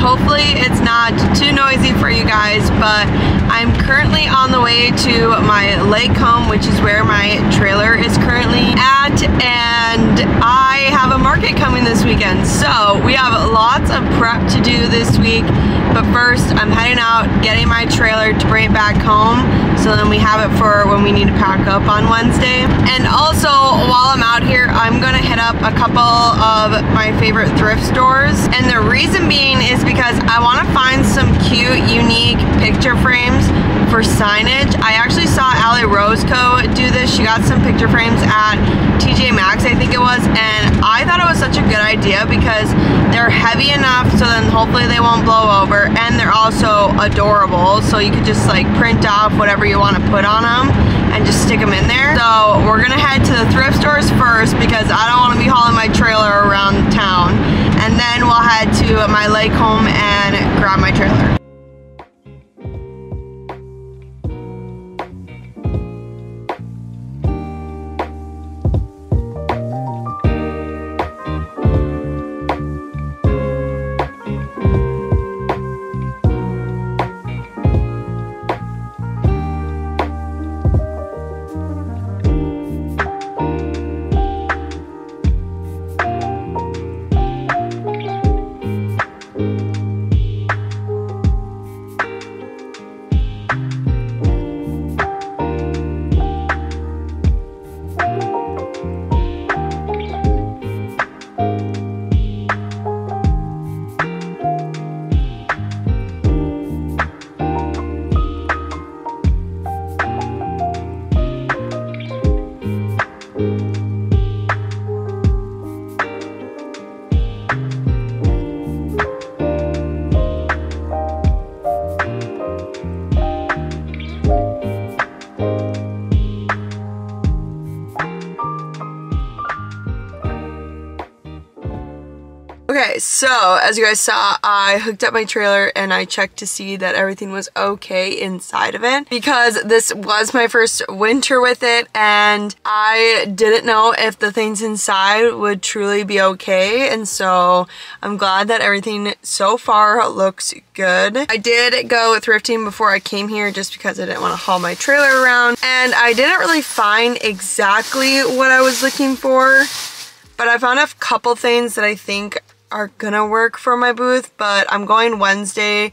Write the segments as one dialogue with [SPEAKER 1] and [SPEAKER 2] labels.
[SPEAKER 1] hopefully it's not too noisy for you guys, but I'm currently on the way to my lake home, which is where my trailer is currently at, and I have a market coming this weekend. So we have lots of prep to do this week, but first I'm heading out, getting my trailer to bring it back home, so then we have it for when we need to pack up on Wednesday. And also, while I'm out here, I'm gonna hit up a couple of my favorite thrift stores, and the reason being is because I wanna find some cute, unique picture frames for signage. I actually saw Allie Roseco do this. She got some picture frames at TJ Maxx, I think it was, and I thought it was such a good idea because they're heavy enough so then hopefully they won't blow over, and they're also adorable, so you could just like print off whatever you want to put on them and just stick them in there. So we're gonna head to the thrift stores first because I don't want to be hauling my trailer around town, and then we'll head to my lake home and grab my trailer. So as you guys saw, I hooked up my trailer and I checked to see that everything was okay inside of it because this was my first winter with it and I didn't know if the things inside would truly be okay and so I'm glad that everything so far looks good. I did go thrifting before I came here just because I didn't want to haul my trailer around and I didn't really find exactly what I was looking for but I found a couple things that I think are gonna work for my booth, but I'm going Wednesday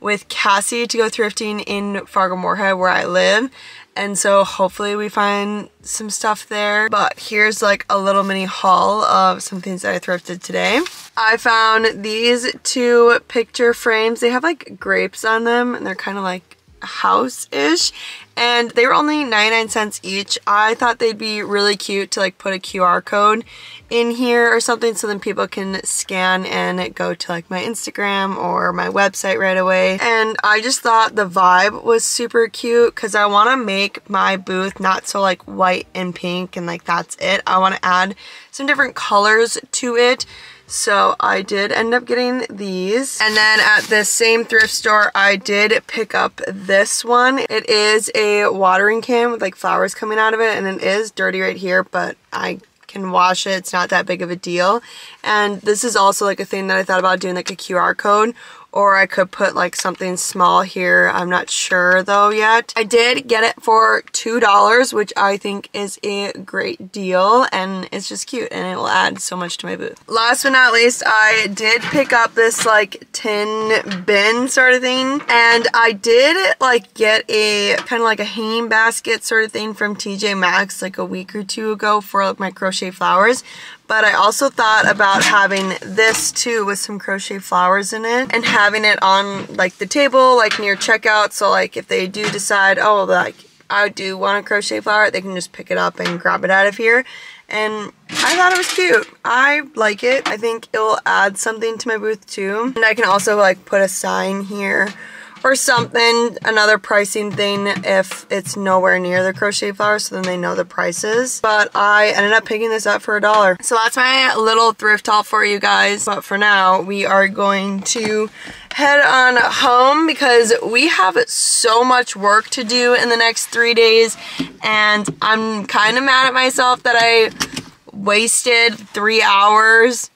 [SPEAKER 1] with Cassie to go thrifting in Fargo Moorhead where I live. And so hopefully we find some stuff there. But here's like a little mini haul of some things that I thrifted today. I found these two picture frames. They have like grapes on them and they're kind of like house-ish and they were only 99 cents each. I thought they'd be really cute to like put a QR code in here or something so then people can scan and go to like my Instagram or my website right away. And I just thought the vibe was super cute because I want to make my booth not so like white and pink and like that's it. I want to add some different colors to it. So I did end up getting these. And then at this same thrift store, I did pick up this one. It is a watering can with like flowers coming out of it and it is dirty right here, but I can wash it. It's not that big of a deal. And this is also like a thing that I thought about doing like a QR code or I could put like something small here. I'm not sure though yet. I did get it for $2, which I think is a great deal and it's just cute and it will add so much to my booth. Last but not least, I did pick up this like tin bin sort of thing and I did like get a kind of like a hanging basket sort of thing from TJ Maxx like a week or two ago for like my crochet flowers but I also thought about having this too with some crochet flowers in it and having it on like the table like near checkout so like if they do decide oh like I do want a crochet flower they can just pick it up and grab it out of here and I thought it was cute. I like it. I think it will add something to my booth too. And I can also like put a sign here or something, another pricing thing if it's nowhere near the crochet flower so then they know the prices. But I ended up picking this up for a dollar. So that's my little thrift haul for you guys. But for now, we are going to head on home because we have so much work to do in the next three days and I'm kind of mad at myself that I wasted three hours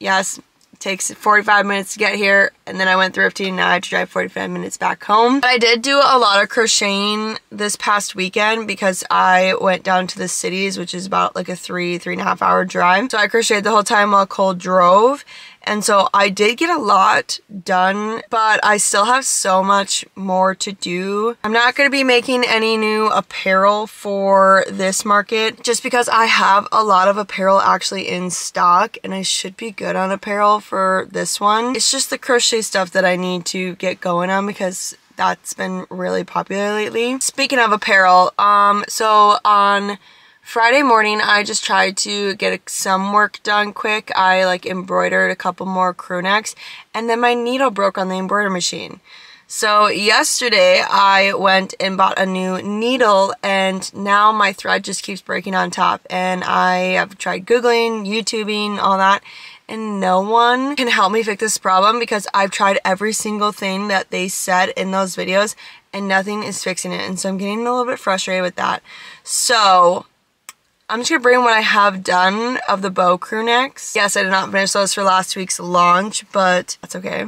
[SPEAKER 1] yes takes 45 minutes to get here and then I went thrifting now I have to drive 45 minutes back home. But I did do a lot of crocheting this past weekend because I went down to the cities which is about like a three, three and a half hour drive. So I crocheted the whole time while Cole drove and so I did get a lot done, but I still have so much more to do. I'm not going to be making any new apparel for this market just because I have a lot of apparel actually in stock and I should be good on apparel for this one. It's just the crochet stuff that I need to get going on because that's been really popular lately. Speaking of apparel, um, so on Friday morning, I just tried to get some work done quick. I like embroidered a couple more crew necks and then my needle broke on the embroidery machine. So yesterday I went and bought a new needle and now my thread just keeps breaking on top and I have tried Googling, YouTubing, all that and no one can help me fix this problem because I've tried every single thing that they said in those videos and nothing is fixing it and so I'm getting a little bit frustrated with that. So I'm just gonna bring what I have done of the bow crew necks. Yes, I did not finish those for last week's launch, but that's okay.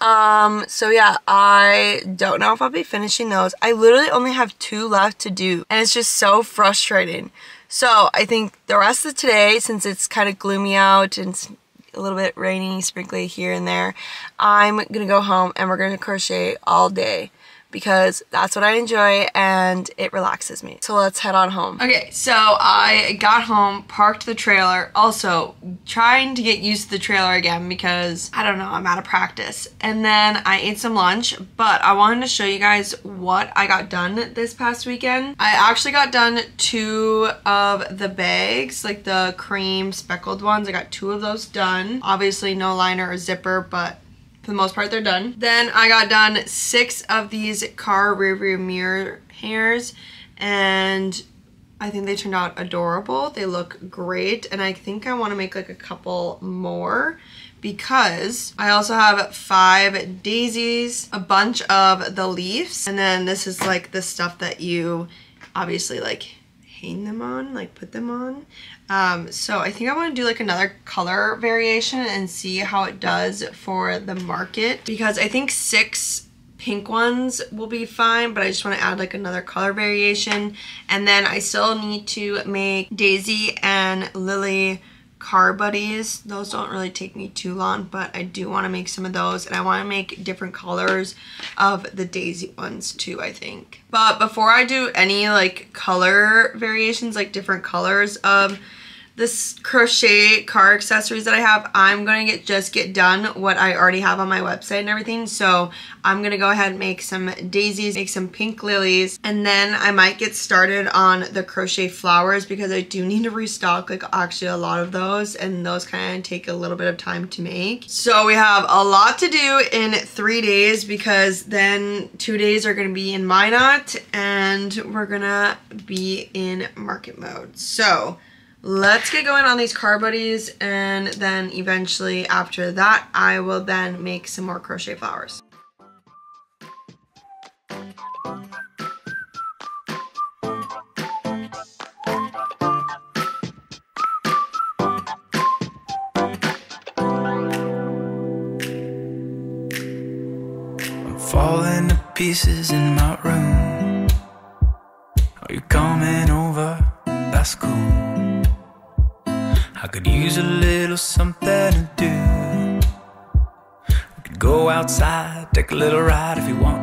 [SPEAKER 1] Um, so yeah, I don't know if I'll be finishing those. I literally only have two left to do, and it's just so frustrating. So I think the rest of today, since it's kind of gloomy out and a little bit rainy, sprinkly here and there, I'm gonna go home and we're gonna crochet all day because that's what I enjoy and it relaxes me. So let's head on home. Okay, so I got home, parked the trailer, also trying to get used to the trailer again because I don't know, I'm out of practice. And then I ate some lunch, but I wanted to show you guys what I got done this past weekend. I actually got done two of the bags, like the cream speckled ones. I got two of those done. Obviously no liner or zipper, but for the most part, they're done. Then I got done six of these car rearview mirror hairs and I think they turned out adorable. They look great and I think I want to make like a couple more because I also have five daisies, a bunch of the leaves, and then this is like the stuff that you obviously like hang them on, like put them on. Um, so I think I want to do like another color variation and see how it does for the market because I think six pink ones will be fine but I just want to add like another color variation. And then I still need to make Daisy and Lily car buddies. Those don't really take me too long but I do want to make some of those and I want to make different colors of the daisy ones too I think. But before I do any like color variations like different colors of this crochet car accessories that I have, I'm going to get just get done what I already have on my website and everything. So I'm going to go ahead and make some daisies, make some pink lilies, and then I might get started on the crochet flowers because I do need to restock like actually a lot of those and those kind of take a little bit of time to make. So we have a lot to do in three days because then two days are going to be in Minot and we're going to be in market mode. So let's get going on these car buddies and then eventually after that I will then make some more crochet flowers.
[SPEAKER 2] I'm falling to pieces in my room. Something to do. We could go outside, take a little ride if you want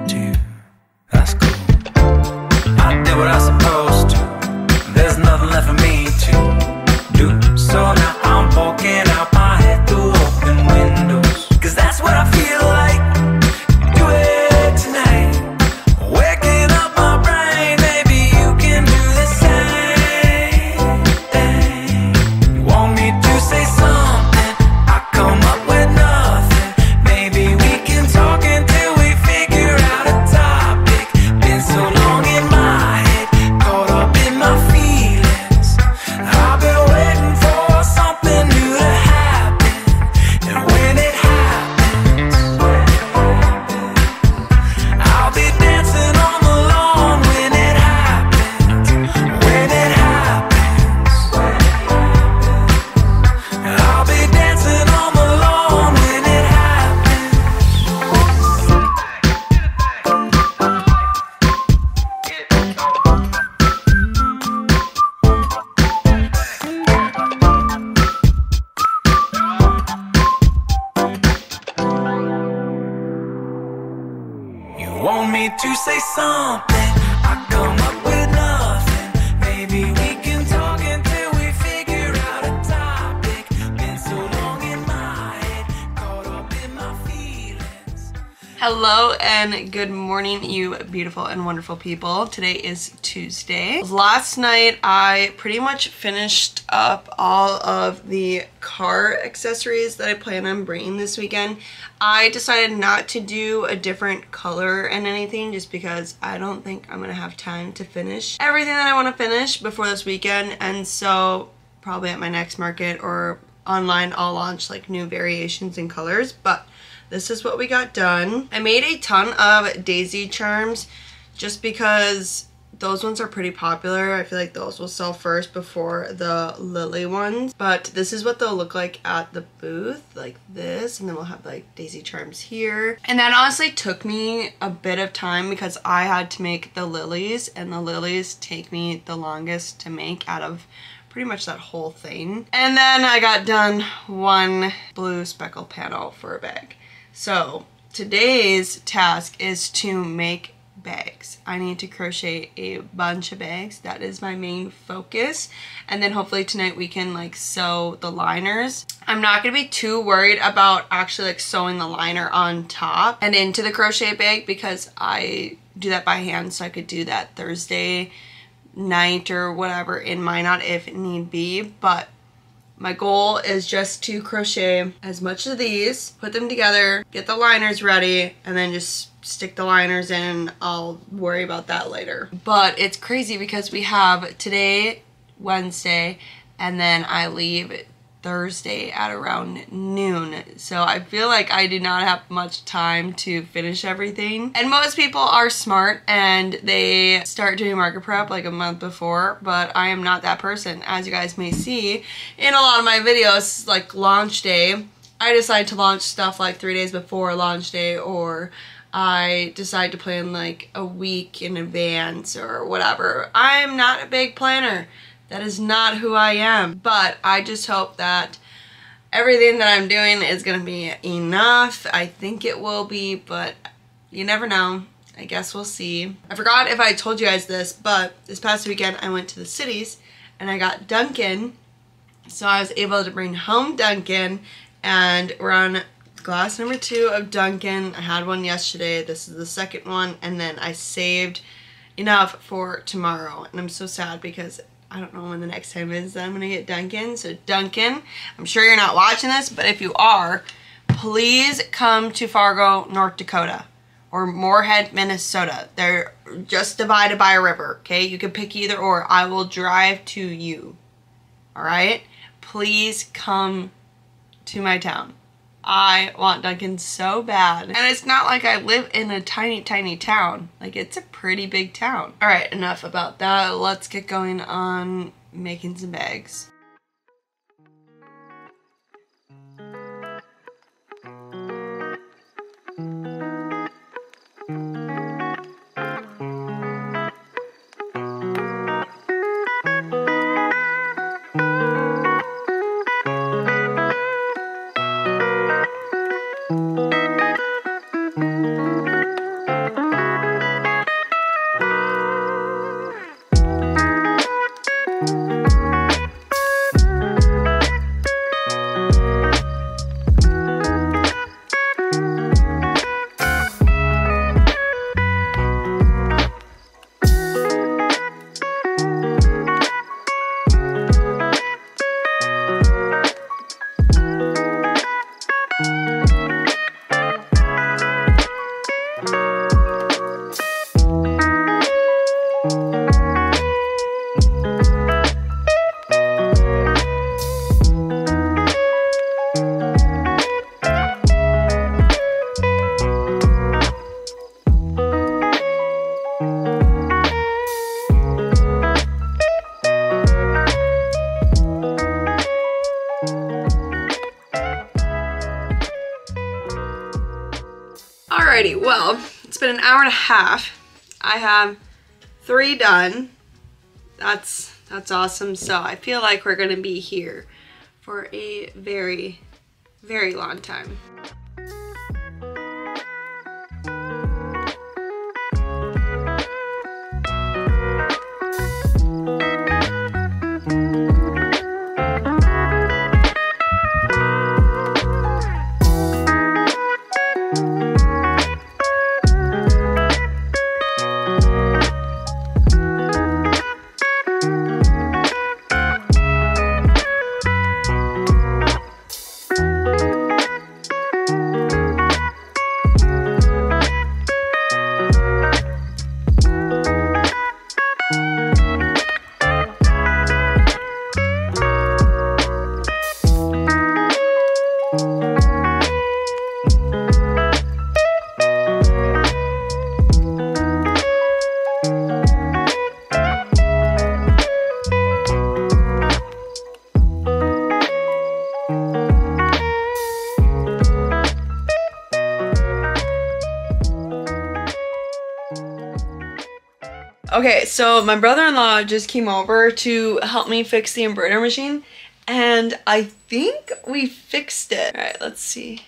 [SPEAKER 2] want me to say something, I come up.
[SPEAKER 1] Hello and good morning, you beautiful and wonderful people. Today is Tuesday. Last night, I pretty much finished up all of the car accessories that I plan on bringing this weekend. I decided not to do a different color and anything just because I don't think I'm gonna have time to finish everything that I want to finish before this weekend. And so probably at my next market or online I'll launch like new variations in colors. But this is what we got done. I made a ton of daisy charms just because those ones are pretty popular. I feel like those will sell first before the lily ones. But this is what they'll look like at the booth, like this. And then we'll have like daisy charms here. And that honestly took me a bit of time because I had to make the lilies and the lilies take me the longest to make out of pretty much that whole thing. And then I got done one blue speckle panel for a bag. So today's task is to make bags. I need to crochet a bunch of bags. That is my main focus. And then hopefully tonight we can like sew the liners. I'm not going to be too worried about actually like sewing the liner on top and into the crochet bag because I do that by hand so I could do that Thursday night or whatever in Minot if need be. But my goal is just to crochet as much of these, put them together, get the liners ready, and then just stick the liners in. I'll worry about that later. But it's crazy because we have today, Wednesday, and then I leave Thursday at around noon. So I feel like I do not have much time to finish everything. And most people are smart and they start doing market prep like a month before, but I am not that person. As you guys may see in a lot of my videos, like launch day, I decide to launch stuff like three days before launch day or I decide to plan like a week in advance or whatever. I'm not a big planner. That is not who I am. But I just hope that everything that I'm doing is going to be enough. I think it will be, but you never know. I guess we'll see. I forgot if I told you guys this, but this past weekend I went to the cities and I got Dunkin'. So I was able to bring home Dunkin' and we're on glass number two of Dunkin'. I had one yesterday. This is the second one. And then I saved enough for tomorrow. And I'm so sad because I don't know when the next time is that I'm going to get Dunkin'. So Dunkin', I'm sure you're not watching this, but if you are, please come to Fargo, North Dakota or Moorhead, Minnesota. They're just divided by a river, okay? You can pick either or. I will drive to you, all right? Please come to my town. I want Dunkin' so bad. And it's not like I live in a tiny, tiny town. Like, it's a pretty big town. All right, enough about that. Let's get going on making some bags. A half. I have three done. That's that's awesome. So I feel like we're gonna be here for a very, very long time. Okay, so my brother-in-law just came over to help me fix the embroidery machine and I think we fixed it. All right, let's see.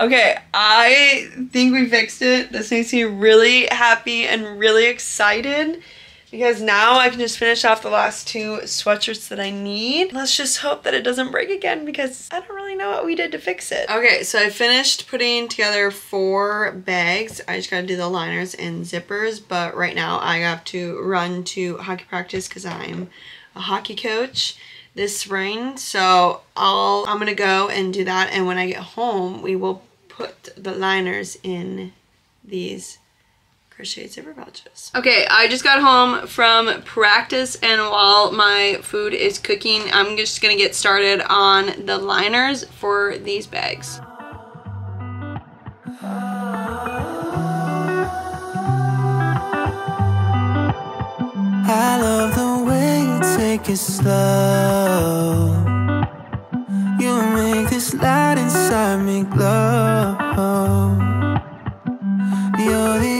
[SPEAKER 1] Okay, I think we fixed it. This makes me really happy and really excited because now I can just finish off the last two sweatshirts that I need. Let's just hope that it doesn't break again because I don't really know what we did to fix it. Okay, so I finished putting together four bags. I just gotta do the liners and zippers, but right now I have to run to hockey practice because I'm a hockey coach this spring. So I'll, I'm gonna go and do that and when I get home, we will put the liners in these crochet zipper pouches. Okay, I just got home from practice and while my food is cooking, I'm just gonna get started on the liners for these bags.
[SPEAKER 2] I love the way you take it slow. You make this light inside me glow. You're the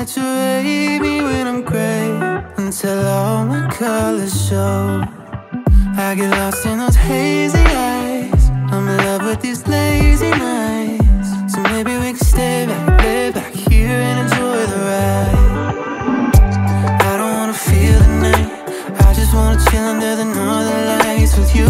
[SPEAKER 2] Saturate me when I'm gray until all my colors show. I get lost in those hazy eyes. I'm in love with these lazy nights. So maybe we can stay back, lay back here and enjoy the ride. I don't wanna feel the night. I just wanna chill under the northern lights with you,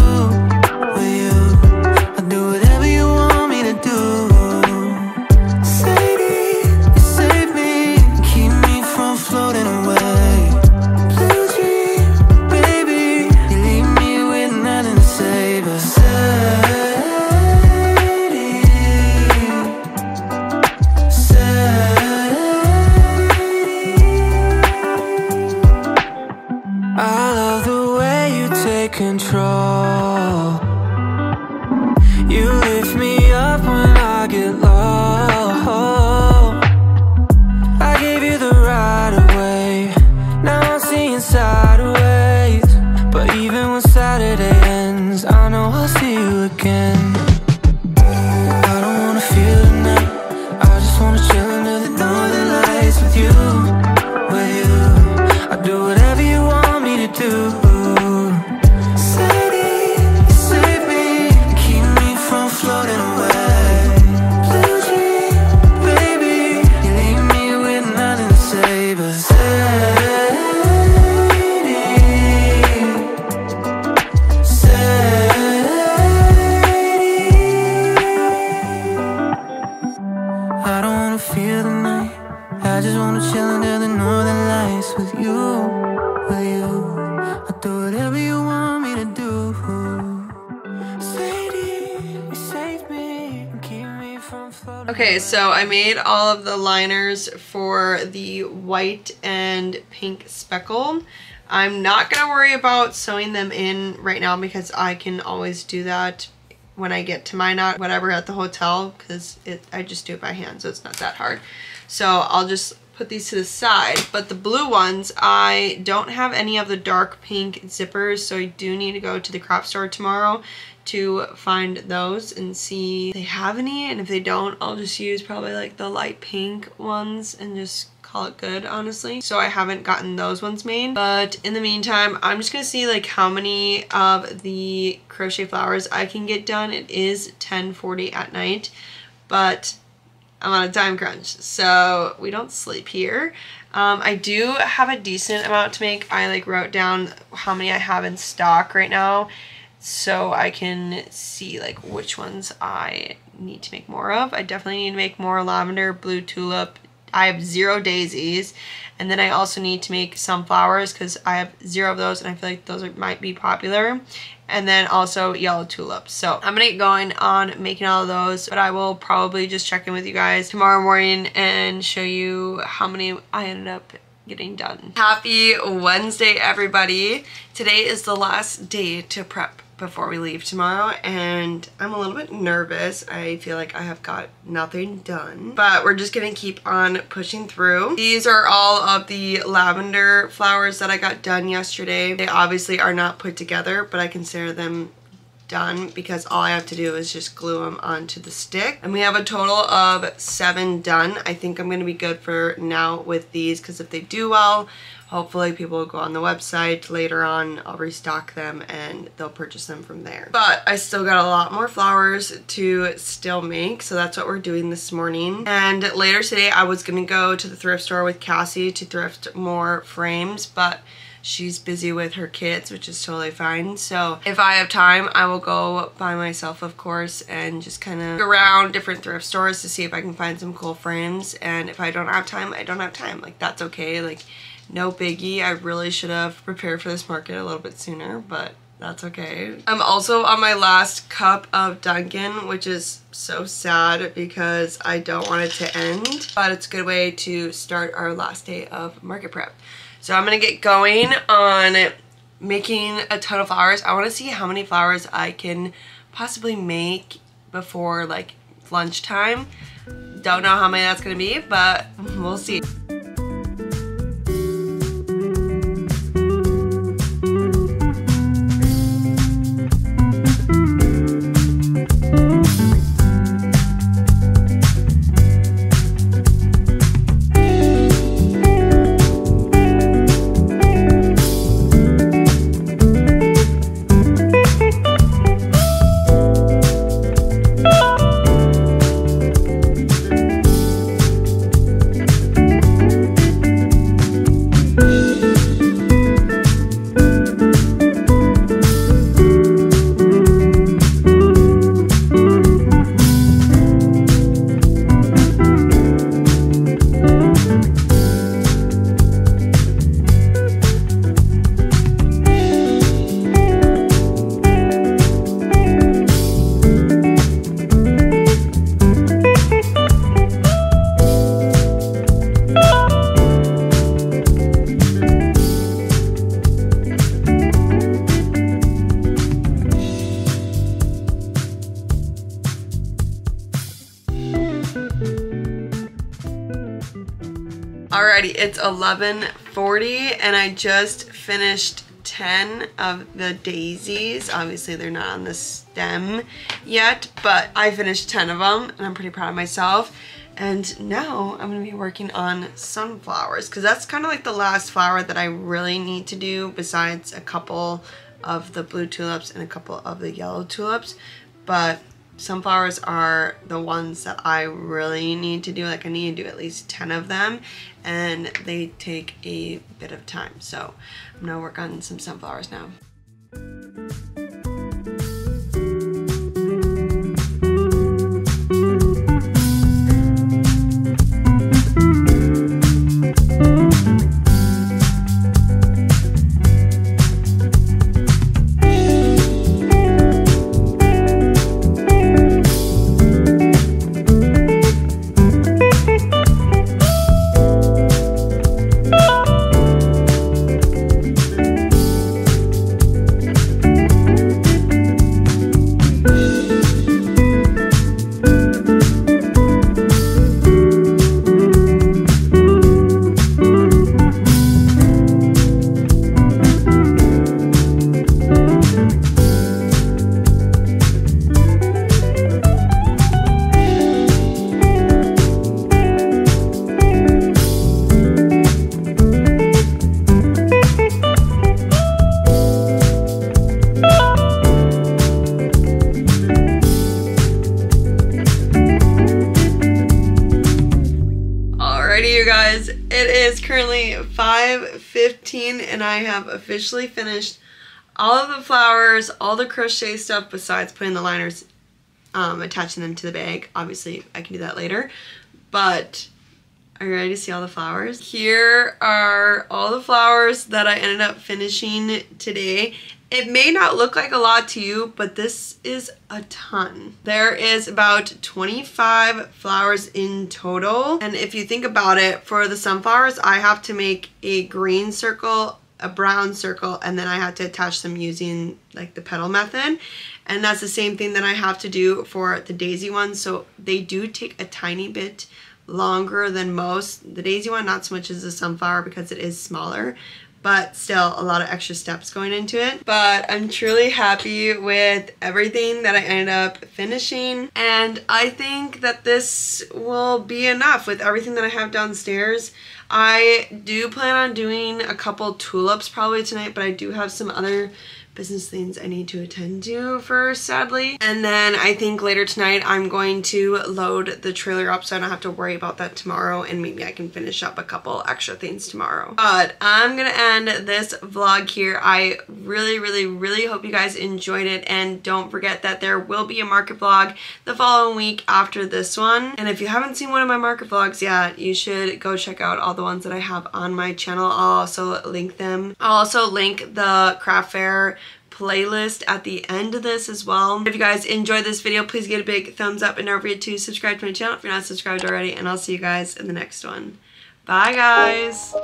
[SPEAKER 2] I
[SPEAKER 1] made all of the liners for the white and pink speckle. I'm not going to worry about sewing them in right now because I can always do that when I get to Minot, whatever, at the hotel because it I just do it by hand, so it's not that hard. So I'll just put these to the side. But the blue ones, I don't have any of the dark pink zippers, so I do need to go to the crop store tomorrow to find those and see if they have any. And if they don't, I'll just use probably like the light pink ones and just call it good honestly so I haven't gotten those ones made but in the meantime I'm just gonna see like how many of the crochet flowers I can get done it is 10:40 at night but I'm on a time crunch, so we don't sleep here. Um, I do have a decent amount to make. I like wrote down how many I have in stock right now so I can see like which ones I need to make more of. I definitely need to make more lavender, blue tulip. I have zero daisies. And then I also need to make some flowers because I have zero of those and I feel like those are, might be popular. And then also yellow tulips. So I'm going to get going on making all of those. But I will probably just check in with you guys tomorrow morning and show you how many I ended up getting done. Happy Wednesday, everybody. Today is the last day to prep before we leave tomorrow and I'm a little bit nervous. I feel like I have got nothing done, but we're just gonna keep on pushing through. These are all of the lavender flowers that I got done yesterday. They obviously are not put together, but I consider them done because all I have to do is just glue them onto the stick. And we have a total of seven done. I think I'm going to be good for now with these because if they do well, hopefully people will go on the website later on. I'll restock them and they'll purchase them from there. But I still got a lot more flowers to still make. So that's what we're doing this morning. And later today I was going to go to the thrift store with Cassie to thrift more frames. But she's busy with her kids, which is totally fine. So if I have time, I will go by myself, of course, and just kind of around different thrift stores to see if I can find some cool frames. And if I don't have time, I don't have time. Like, that's okay. Like, no biggie. I really should have prepared for this market a little bit sooner, but that's okay. I'm also on my last cup of Dunkin', which is so sad because I don't want it to end, but it's a good way to start our last day of market prep. So I'm to get going on making a ton of flowers. I want to see how many flowers I can possibly make before like lunchtime. Don't know how many that's to be, but we'll see. 11.40 and I just finished 10 of the daisies. Obviously they're not on the stem yet, but I finished 10 of them and I'm pretty proud of myself. And now I'm to be working on sunflowers because that's kind of like the last flower that I really need to do besides a couple of the blue tulips and a couple of the yellow tulips. But sunflowers are the ones that I really need to do. Like I need to do at least 10 of them and they take a bit of time. So I'm gonna work on some sunflowers now. Have officially finished all of the flowers, all the crochet stuff besides putting the liners, um, attaching them to the bag. Obviously, I can do that later. But Are you ready to see all the flowers? Here are all the flowers that I ended up finishing today. It may not look like a lot to you, but this is a ton. There is about 25 flowers in total. And if you think about it, for the sunflowers, I have to make a green circle, a brown circle, and then I had to attach them using like the petal method. And that's the same thing that I have to do for the daisy ones. So they do take a tiny bit longer than most. The daisy one, not so much as the sunflower because it is smaller, but still a lot of extra steps going into it. But I'm truly happy with everything that I ended up finishing. And I think that this will be enough with everything that I have downstairs. I do plan on doing a couple tulips probably tonight, but I do have some other business things I need to attend to first, sadly. And then I think later tonight I'm going to load the trailer up so I don't have to worry about that tomorrow and maybe I can finish up a couple extra things tomorrow. But I'm gonna end this vlog here. I really, really, really hope you guys enjoyed it and don't forget that there will be a market vlog the following week after this one. And if you haven't seen one of my market vlogs yet, you should go check out all the ones that I have on my channel. I'll also link them. I'll also link the craft fair playlist at the end of this as well. If you guys enjoyed this video, please give it a big thumbs up and don't forget to subscribe to my channel if you're not subscribed already and I'll see you guys in the next one. Bye guys!